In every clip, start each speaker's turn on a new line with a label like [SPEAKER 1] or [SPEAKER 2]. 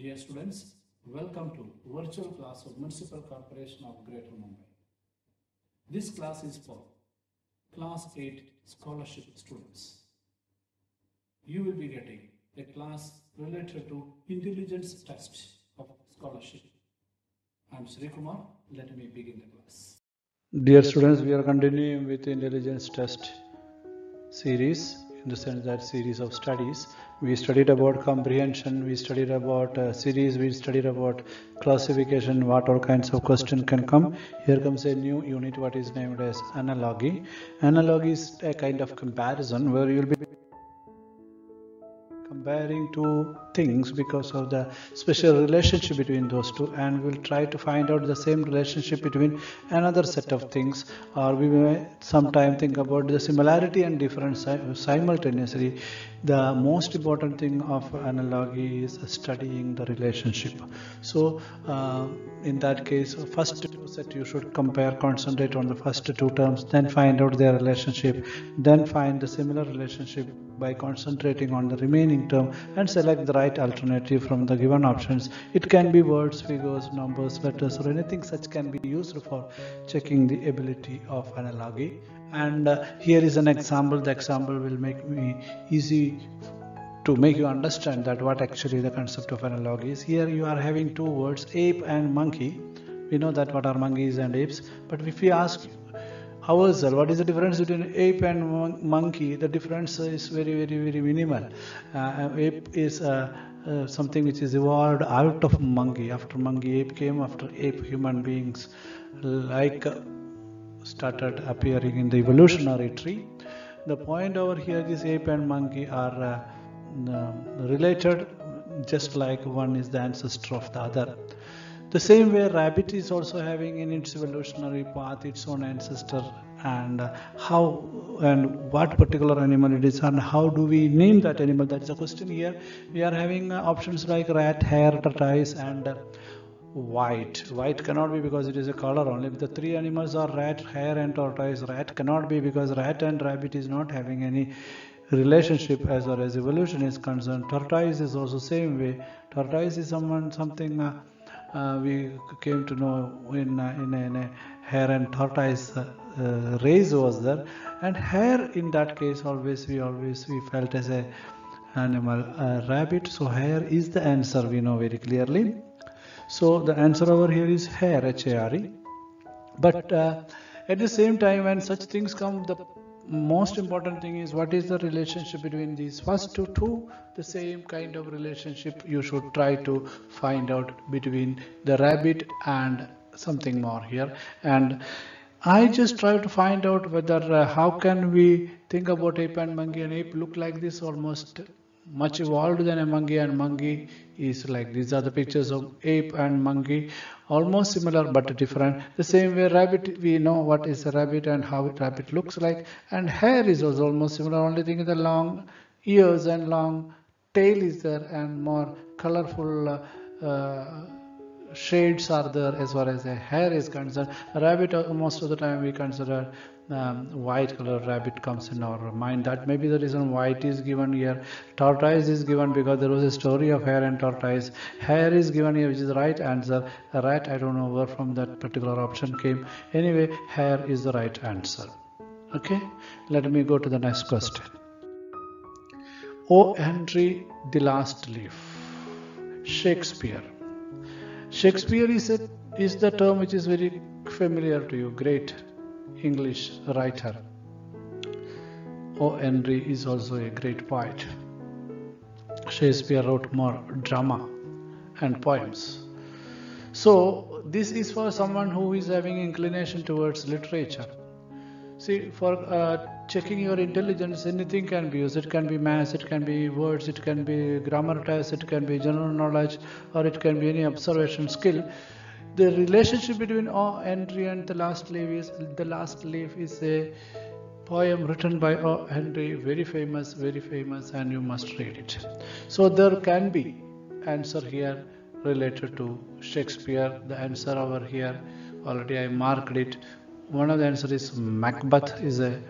[SPEAKER 1] Dear students, welcome to virtual class of Municipal Corporation of Greater Mumbai. This class is for class 8 scholarship students. You will be getting a class related to intelligence test of scholarship. I am Sreekumar. Let me begin the class.
[SPEAKER 2] Dear students, we are continuing with intelligence test series in the sense that series of studies. We studied about comprehension, we studied about uh, series, we studied about classification, what all kinds of question can come. Here comes a new unit what is named as analogy. Analogy is a kind of comparison where you will be comparing two things because of the special relationship between those two and we'll try to find out the same relationship between another set of things or we may sometime think about the similarity and difference simultaneously. The most important thing of analogy is studying the relationship. So uh, in that case first two set you should compare concentrate on the first two terms then find out their relationship then find the similar relationship by concentrating on the remaining term and select the right alternative from the given options. It can be words figures numbers letters or anything such can be used for checking the ability of analogy. And uh, here is an example. The example will make me easy to make you understand that what actually the concept of analogy is. Here you are having two words ape and monkey. We know that what are monkeys and apes but if we ask ourselves what is the difference between ape and mon- monkey? The difference is very very very minimal. Uh, ape is uh, uh, something which is evolved out of monkey. After monkey ape came. After ape human beings like uh, started appearing in the evolutionary tree. The point over here is ape and monkey are uh, related just like one is the ancestor of the other. The same way rabbit is also having in its evolutionary path its own ancestor and how and what particular animal it is and how do we name that animal? That is the question here. We are having uh, options like rat hare tortoise and white. White cannot be because it is a color only. The three animals are rat hare and tortoise rat cannot be because rat and rabbit is not having any relationship as far as evolution is concerned. Tortoise is also same way. Tortoise is someone something uh, we came to know in, uh, in, a, in a hare and tortoise uh, uh, race was there. And hare in that case always we always we felt as a animal uh, rabbit. So hare is the answer we know very clearly. So the answer over here is hare h-a-r-e but uh, at the same time when such things come the most important thing is what is the relationship between these first two two the same kind of relationship you should try to find out between the rabbit and something more here. And i just try to find out whether uh, how can we think about ape and monkey and ape look like this almost much evolved than a monkey and monkey is like these are the pictures of ape and monkey almost similar but different the same way rabbit we know what is a rabbit and how a rabbit looks like and hare is also almost similar only thing is the long ears and long tail is there and more colorful uh, uh, shades are there as far as the hair is concerned. Rabbit, uh, most of the time we consider um, white color rabbit comes in our mind. That may be the reason why it is given here. Tortoise is given because there was a story of hare and tortoise. Hare is given here, which is the right answer. Rat, I don't know where from that particular option came. Anyway, hare is the right answer. Okay, let me go to the next question. O. Henry, the last leaf. Shakespeare. Shakespeare is, a, is the term which is very familiar to you, great English writer. O. Henry is also a great poet. Shakespeare wrote more drama and poems. So, this is for someone who is having inclination towards literature. See, for uh, checking your intelligence, anything can be used. It can be maths, it can be words, it can be grammar test, it can be general knowledge, or it can be any observation skill. The relationship between O. Henry and the last leaf is the last leaf is a poem written by O. Henry, very famous, very famous, and you must read it. So there can be answer here related to Shakespeare. The answer over here already I marked it one of the answer is Macbeth is a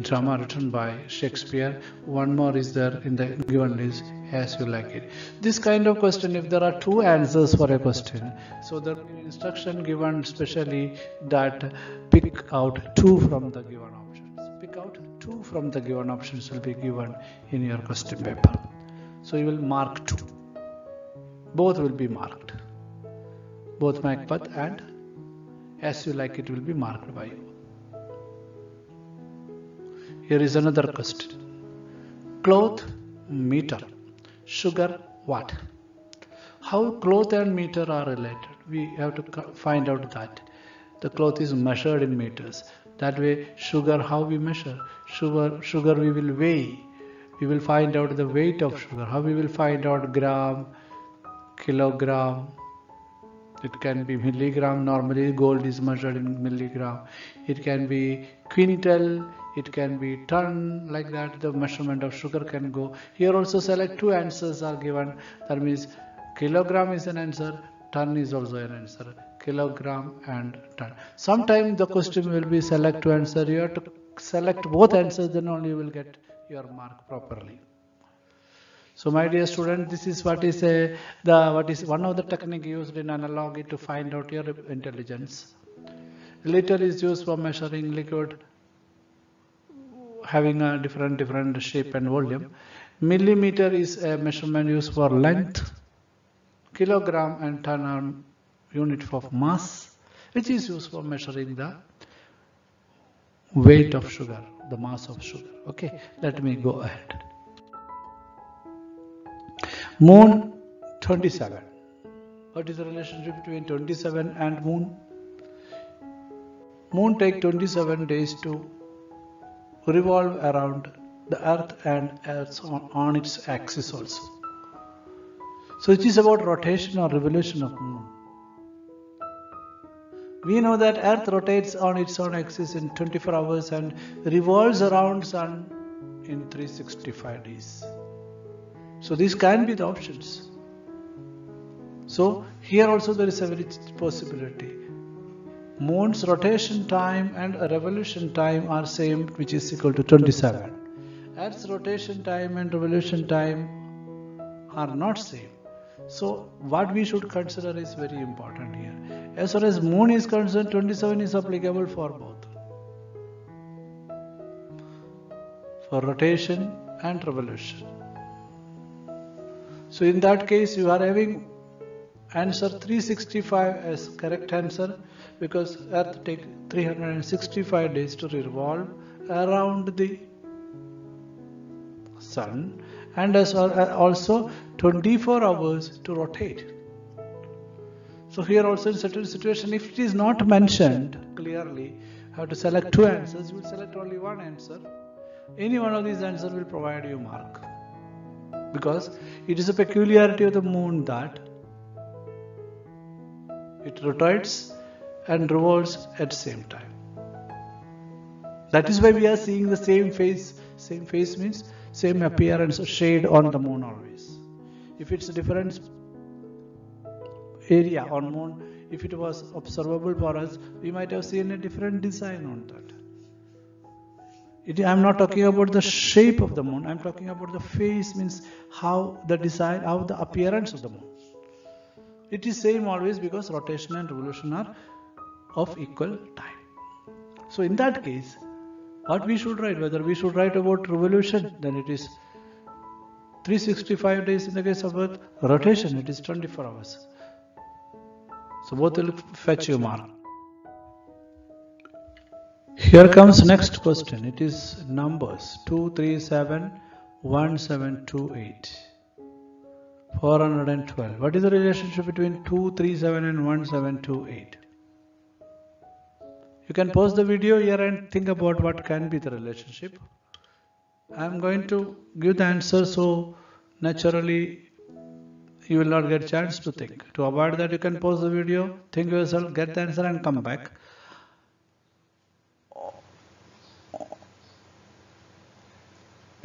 [SPEAKER 2] drama written by Shakespeare. One more is there in the given list as you like it. This kind of question, if there are two answers for a question, so the instruction given specially that pick out two from the given options. Pick out two from the given options will be given in your question paper. So you will mark two. Both will be marked. Both Macbeth and as you like it will be marked by you. Here is another question. Cloth, meter, sugar, what? How cloth and meter are related? We have to find out that. The cloth is measured in meters. That way, sugar, how we measure? Sugar, sugar we will weigh. We will find out the weight of sugar. How we will find out gram, kilogram, it can be milligram normally gold is measured in milligram it can be quintal it can be ton like that. The measurement of sugar can go. Here also select two answers are given. That means kilogram is an answer ton is also an answer. Kilogram and ton. Sometimes the question will be select to answer. You have to select both answers then only you will get your mark properly. So my dear student, this is what is a, the what is one of the technique used in analogy to find out your intelligence. Liter is used for measuring liquid having a different different shape and volume. Millimeter is a measurement used for length. Kilogram and ton are unit of mass, which is used for measuring the weight of sugar, the mass of sugar. Okay, let me go ahead. Moon 27. What is the relationship between 27 and moon? Moon take 27 days to revolve around the earth and earth on, on its axis also. So it is about rotation or revolution of moon. We know that earth rotates on its own axis in 24 hours and revolves around sun in 365 days. So these can be the options. So here also there is a very possibility. Moon's rotation time and revolution time are same which is equal to 27. Earth's rotation time and revolution time are not same. So what we should consider is very important here. As far as moon is concerned 27 is applicable for both. For rotation and revolution. So in that case you are having answer 365 as correct answer because earth take 365 days to revolve around the sun and as uh, also 24 hours to rotate. So here also in certain situation if it is not mentioned clearly have to select two answers you will select only one answer any one of these answers will provide you mark because it is a peculiarity of the moon that it rotates and revolves at the same time. That is why we are seeing the same face. Same face means same appearance shade on the moon always. If it's a different area on moon, if it was observable for us, we might have seen a different design on that. It, I'm not talking about the shape of the moon. I'm talking about the face means how the design, how the appearance of the moon. It is same always because rotation and revolution are of equal time. So in that case, what we should write, whether we should write about revolution, then it is 365 days in the case of Earth, rotation, it is 24 hours. So both will fetch you mark. Here comes next question. It is numbers 2371728. 412. What is the relationship between 237 and 1728? You can pause the video here and think about what can be the relationship. I am going to give the answer so naturally you will not get chance to think. To avoid that you can pause the video, think yourself, get the answer and come back.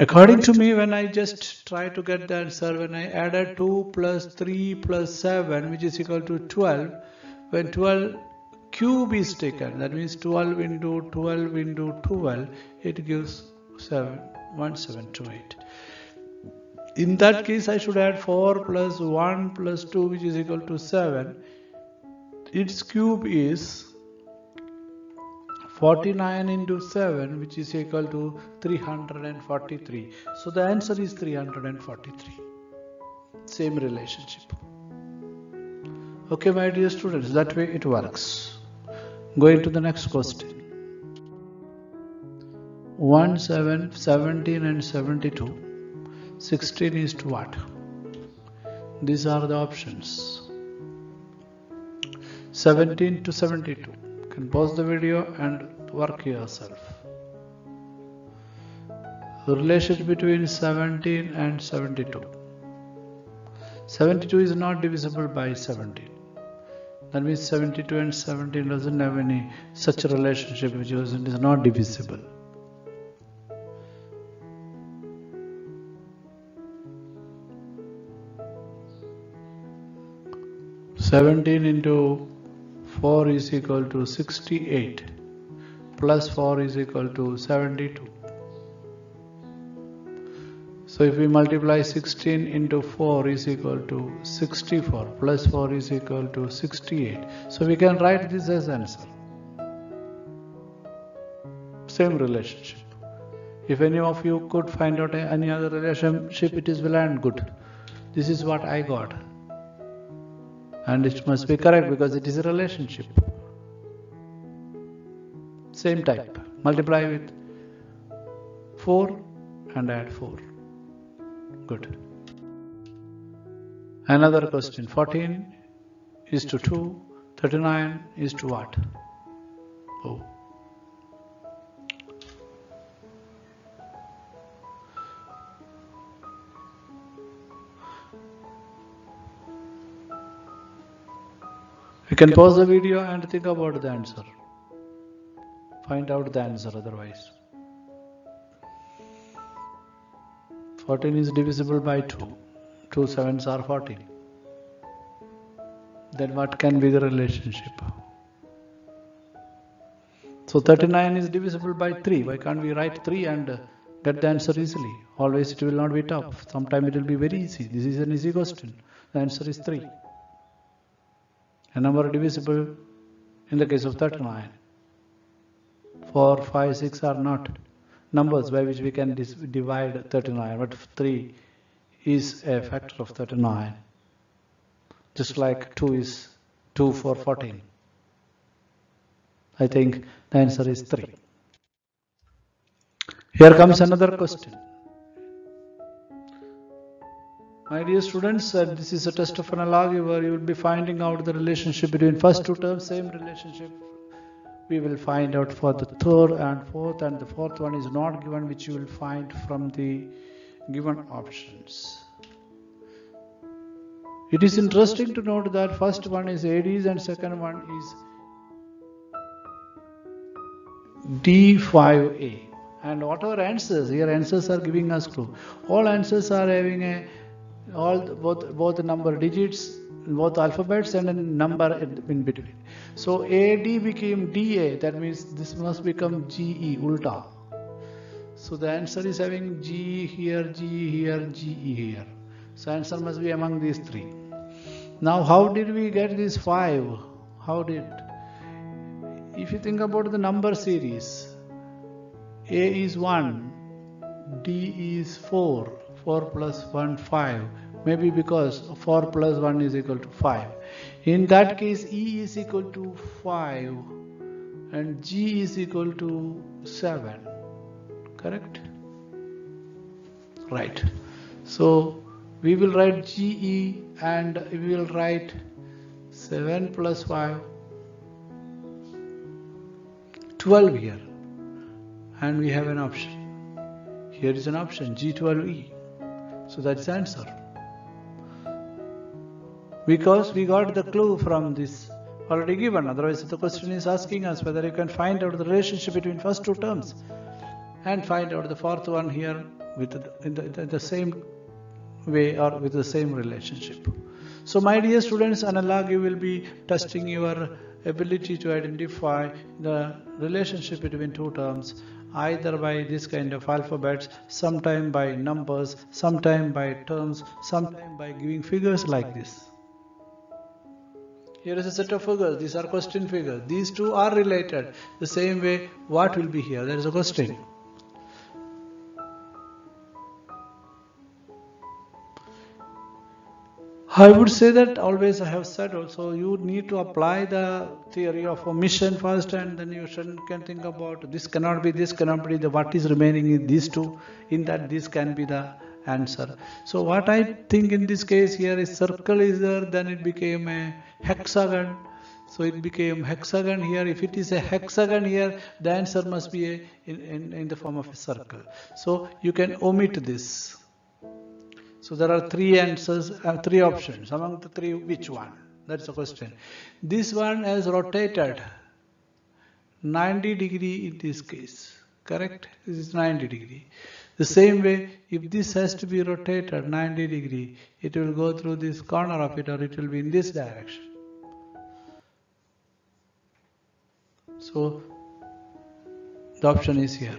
[SPEAKER 2] According to me, when I just try to get the answer, when I added 2 plus 3 plus 7, which is equal to 12, when 12 cube is taken that means 12 into 12 into 12 it gives 7 1728 in that case I should add 4 plus 1 plus 2 which is equal to 7 its cube is 49 into 7 which is equal to 343 so the answer is 343 same relationship. Okay my dear students that way it works. Going to the next question. 1 7 17 and 72 16 is to what? These are the options. 17 to 72 you can pause the video and work yourself. The relationship between 17 and 72 72 is not divisible by 17 that means 72 and 17 doesn't have any such relationship which is not divisible. Seventeen into four is equal to sixty-eight, plus four is equal to seventy-two. So if we multiply 16 into 4 is equal to 64 plus 4 is equal to 68. So we can write this as answer. Same relationship. If any of you could find out any other relationship, it is well and good. This is what I got. And it must be correct because it is a relationship. Same type. Multiply with 4 and add 4. Good. Another question 14 is to 2, 39 is to what? Oh. You can pause the video and think about the answer. Find out the answer otherwise. 14 is divisible by 2. 2 sevens are 14. Then what can be the relationship? So 39 is divisible by 3. Why can't we write 3 and get the answer easily? Always it will not be tough. Sometime it will be very easy. This is an easy question. The answer is 3. A number divisible in the case of 39. 4, 5, 6 are not numbers by which we can divide 39, but 3 is a factor of 39. Just like 2 is 2 for 14. I think the answer is 3. Here comes another question. My dear students, uh, this is a test of analogy where you will be finding out the relationship between first two terms, same relationship. We will find out for the third and fourth, and the fourth one is not given, which you will find from the given options. It is interesting to note that first one is ADs and second one is D5A. And whatever answers, here answers are giving us clue. All answers are having a all both both number digits, both alphabets and a number in between. So AD became DA, that means this must become GE, ulta. So the answer is having G here, G here, GE here. So answer must be among these three. Now how did we get this 5? How did? If you think about the number series, A is 1, D is 4, 4 plus 1, 5. Maybe because 4 plus 1 is equal to 5. In that case, E is equal to 5 and G is equal to 7. Correct? Right. So we will write GE and we will write 7 plus 5 12 here and we have an option here is an option G12E so that's the answer because we got the clue from this already given otherwise the question is asking us whether you can find out the relationship between first two terms and find out the fourth one here with the, in the, in the same way or with the same relationship. So my dear students analog you will be testing your ability to identify the relationship between two terms either by this kind of alphabets, sometime by numbers, sometime by terms, sometime by giving figures like this. Here is a set of figures, these are question figures. These two are related. The same way, what will be here? There is a question. I would say that always I have said also you need to apply the theory of omission first and then you can think about this cannot be this cannot be the what is remaining in these two in that this can be the answer. So what I think in this case here is circle is there then it became a hexagon so it became hexagon here if it is a hexagon here the answer must be a, in, in, in the form of a circle. So you can omit this so there are three answers, uh, three options. Among the three, which one? That's the question. This one has rotated 90 degree in this case. Correct? This is 90 degree. The same way, if this has to be rotated 90 degree, it will go through this corner of it or it will be in this direction. So the option is here.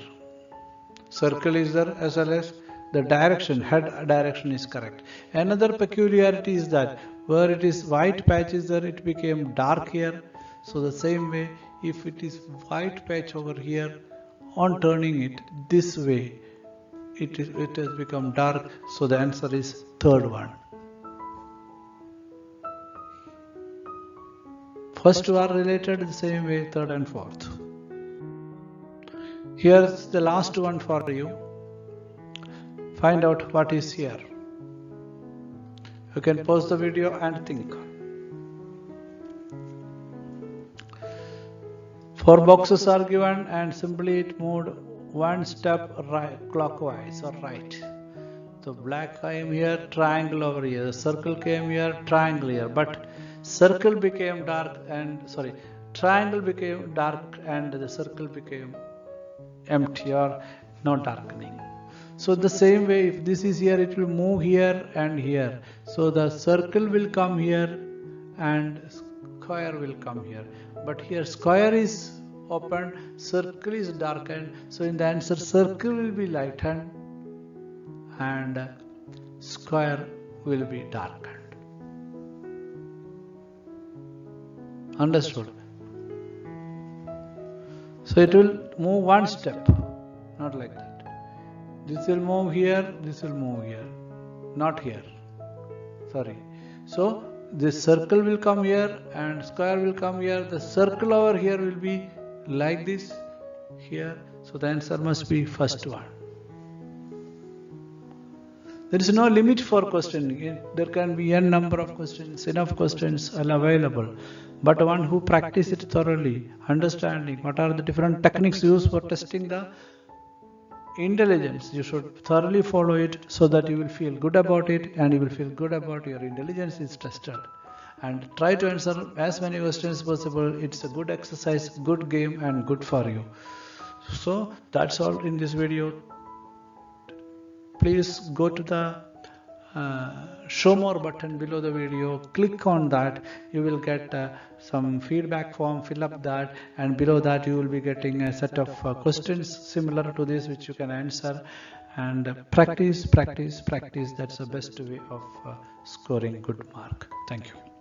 [SPEAKER 2] Circle is there as well as the direction, head direction is correct. Another peculiarity is that where it is white patches there, it became dark here. So the same way, if it is white patch over here, on turning it this way, it, is, it has become dark. So the answer is third one. First two are related the same way, third and fourth. Here's the last one for you find out what is here. You can pause the video and think. Four boxes are given and simply it moved one step right, clockwise or right. So black came here, triangle over here, circle came here, triangle here. But circle became dark and sorry, triangle became dark and the circle became empty or no darkening. So the same way if this is here it will move here and here. So the circle will come here and square will come here. But here square is open, circle is darkened. So in the answer circle will be lightened and square will be darkened. Understood? So it will move one step, not like that. This will move here, this will move here, not here. Sorry. So this circle will come here and square will come here. The circle over here will be like this here. So the answer must be first one. There is no limit for questioning. There can be n number of questions, enough questions are available. But one who practice it thoroughly, understanding what are the different techniques used for testing the intelligence. You should thoroughly follow it so that you will feel good about it and you will feel good about your intelligence is tested. And try to answer as many questions possible. It's a good exercise good game and good for you. So that's all in this video. Please go to the uh, show more button below the video click on that. You will get uh, some feedback form fill up that and below that you will be getting a set of uh, questions similar to this which you can answer. And practice practice practice. That's the best way of uh, scoring good mark. Thank you